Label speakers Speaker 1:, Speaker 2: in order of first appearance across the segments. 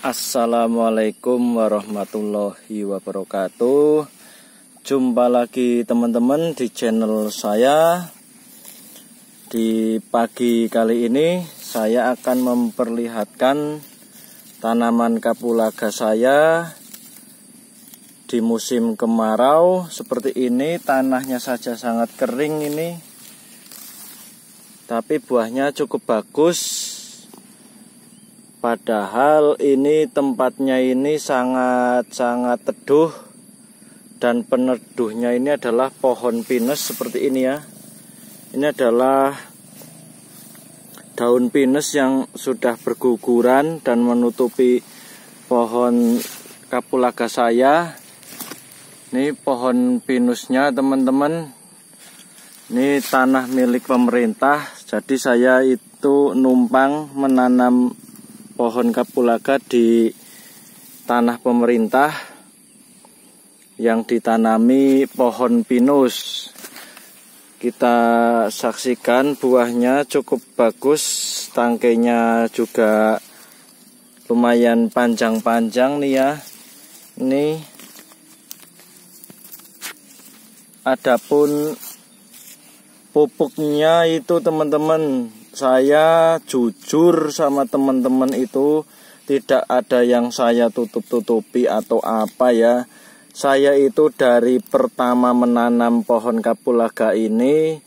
Speaker 1: Assalamualaikum warahmatullahi wabarakatuh. Jumpa lagi teman-teman di channel saya. Di pagi kali ini saya akan memperlihatkan tanaman kapulaga saya Di musim kemarau. Seperti ini tanahnya saja sangat kering ini. Tapi buahnya cukup bagus Padahal ini tempatnya ini sangat-sangat teduh dan peneduhnya ini adalah pohon pinus seperti ini ya. Ini adalah daun pinus yang sudah berguguran dan menutupi pohon kapulaga saya. Ini pohon pinusnya teman-teman. Ini tanah milik pemerintah. Jadi saya itu numpang menanam pohon kapulaga di tanah pemerintah yang ditanami pohon pinus. Kita saksikan buahnya cukup bagus, tangkainya juga lumayan panjang-panjang nih ya. Ini adapun pupuknya itu teman-teman saya jujur sama teman-teman itu tidak ada yang saya tutup-tutupi atau apa ya. Saya itu dari pertama menanam pohon kapulaga ini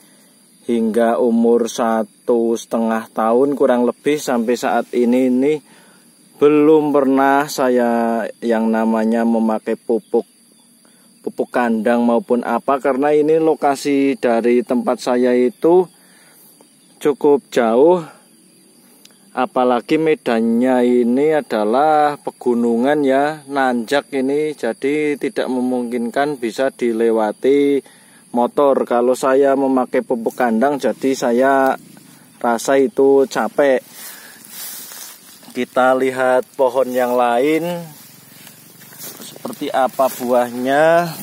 Speaker 1: hingga umur satu setengah tahun kurang lebih sampai saat ini ini belum pernah saya yang namanya memakai pupuk pupuk kandang maupun apa karena ini lokasi dari tempat saya itu cukup jauh apalagi medannya ini adalah pegunungan ya nanjak ini jadi tidak memungkinkan bisa dilewati motor. Kalau saya memakai pupuk kandang jadi saya rasa itu capek. Kita lihat pohon yang lain seperti apa buahnya.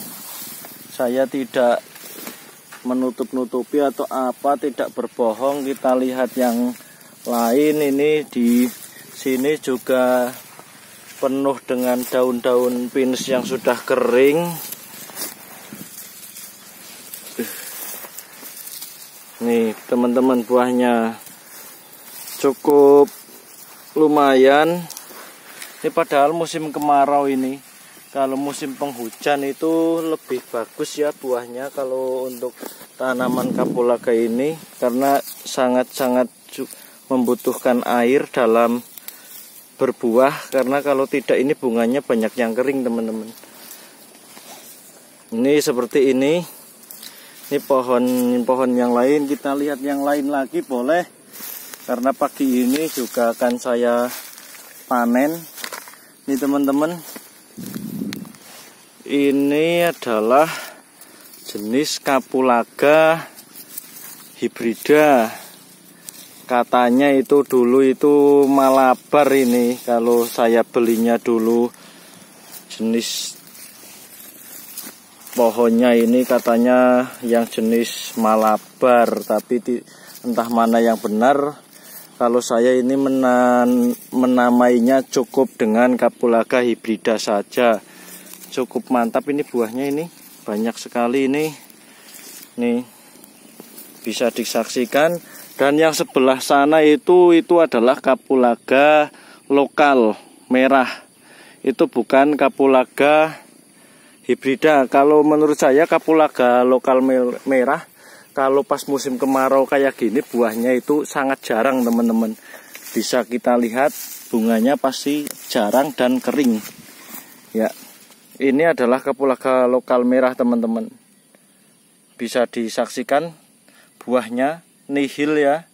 Speaker 1: Saya tidak menutup-nutupi atau apa tidak berbohong. Kita lihat yang lain ini di sini juga penuh dengan daun-daun pinus yang sudah kering. Nih teman-teman buahnya cukup lumayan. Ini padahal musim kemarau ini kalau musim penghujan itu lebih bagus ya buahnya kalau untuk tanaman kapulaga ini karena sangat-sangat membutuhkan air dalam berbuah karena kalau tidak ini bunganya banyak yang kering teman-teman. Ini seperti ini. Ini pohon-pohon yang lain. Kita lihat yang lain lagi boleh? Karena pagi ini juga akan saya panen. Ini teman-teman ini adalah jenis kapulaga hibrida. Katanya itu dulu itu malabar ini kalau saya belinya dulu. Jenis pohonnya ini katanya yang jenis malabar tapi entah mana yang benar. Kalau saya ini menamainya cukup dengan kapulaga hibrida saja cukup mantap ini buahnya ini. Banyak sekali ini. Nih bisa disaksikan. Dan yang sebelah sana itu itu adalah kapulaga lokal merah. Itu bukan kapulaga hibrida. Kalau menurut saya kapulaga lokal merah kalau pas musim kemarau kayak gini buahnya itu sangat jarang teman-teman. Bisa kita lihat bunganya pasti jarang dan kering. Ya ini adalah kapulaga lokal merah teman-teman. Bisa disaksikan buahnya nihil ya.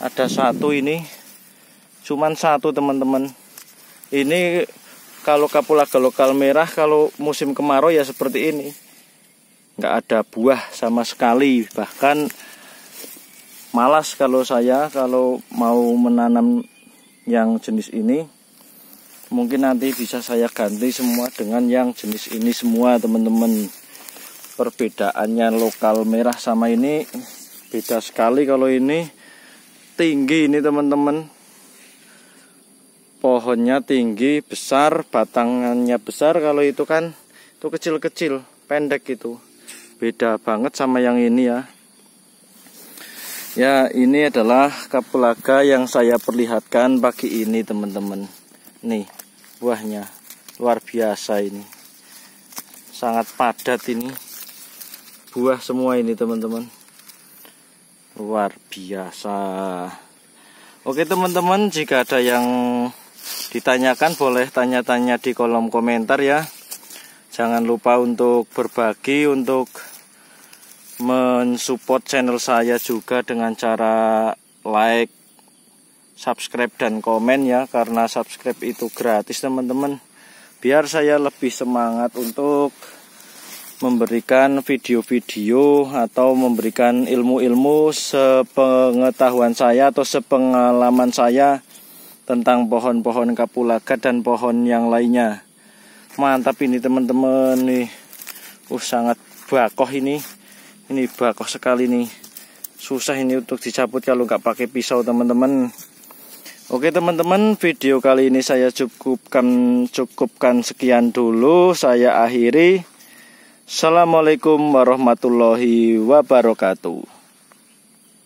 Speaker 1: Ada satu ini. Cuman satu teman-teman. Ini kalau kapulaga lokal merah kalau musim kemarau ya seperti ini. Nggak ada buah sama sekali. Bahkan malas kalau saya kalau mau menanam yang jenis ini mungkin nanti bisa saya ganti semua dengan yang jenis ini semua teman-teman. Perbedaannya lokal merah sama ini beda sekali kalau ini. Tinggi ini teman-teman. Pohonnya tinggi besar batangannya besar kalau itu kan. Itu kecil-kecil pendek itu. Beda banget sama yang ini ya. Ya ini adalah kapulaga yang saya perlihatkan pagi ini teman-teman nih buahnya. Luar biasa ini. Sangat padat ini. Buah semua ini teman-teman. Luar biasa. Oke teman-teman jika ada yang ditanyakan boleh tanya-tanya di kolom komentar ya. Jangan lupa untuk berbagi untuk mensupport channel saya juga dengan cara like subscribe dan komen ya karena subscribe itu gratis teman-teman biar saya lebih semangat untuk memberikan video-video atau memberikan ilmu-ilmu sepengetahuan saya atau sepengalaman saya tentang pohon-pohon kapulaga dan pohon yang lainnya. Mantap ini teman-teman nih. Uh sangat bakoh ini. Ini bakoh sekali nih. Susah ini untuk dicabut kalau nggak pakai pisau teman-teman. Oke teman-teman, video kali ini saya cukupkan cukupkan sekian dulu. Saya akhiri. Assalamualaikum warahmatullahi wabarakatuh.